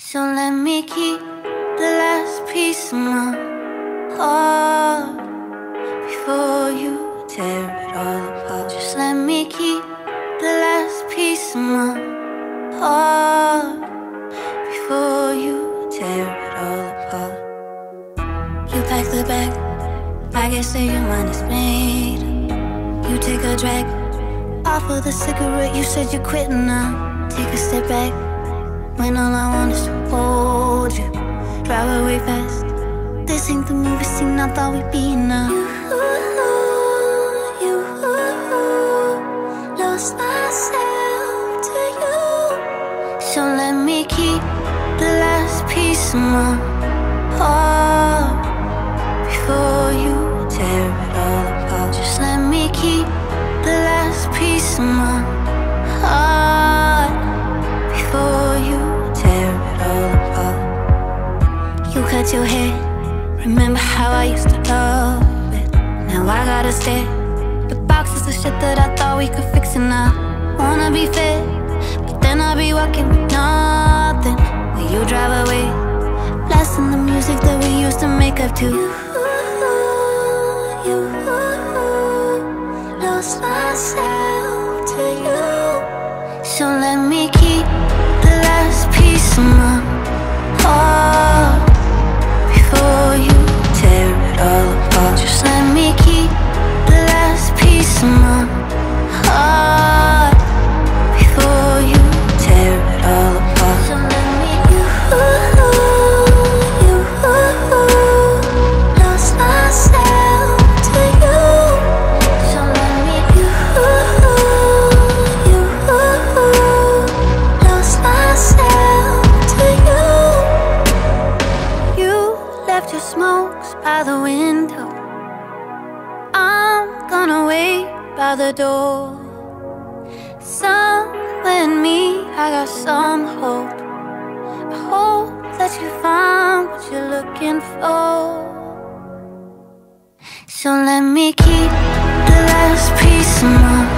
So let me keep the last piece of my heart before you tear it all apart. Just let me keep the last piece of my heart before you tear it all apart. You pack the bag, I guess that your mind is made. You take a drag off of the cigarette, you said you're quitting now. Take a step back when all I want is to hold you. Drive away fast. This ain't the movie scene I thought we'd be in now. You, you, lost myself to you. So let me keep the last piece of my heart before you tear it all apart. Just let me keep the last piece of my heart your hair, remember how I used to love it. Now I gotta stay. The boxes of shit that I thought we could fix, and I wanna be fair. But then I'll be walking with nothing when you drive away. Blasting the music that we used to make up to. You, you, lost myself to you. So let me keep by the window. I'm gonna wait by the door. Somewhere in me, I got some hope. I hope that you find what you're looking for. So let me keep the last piece of my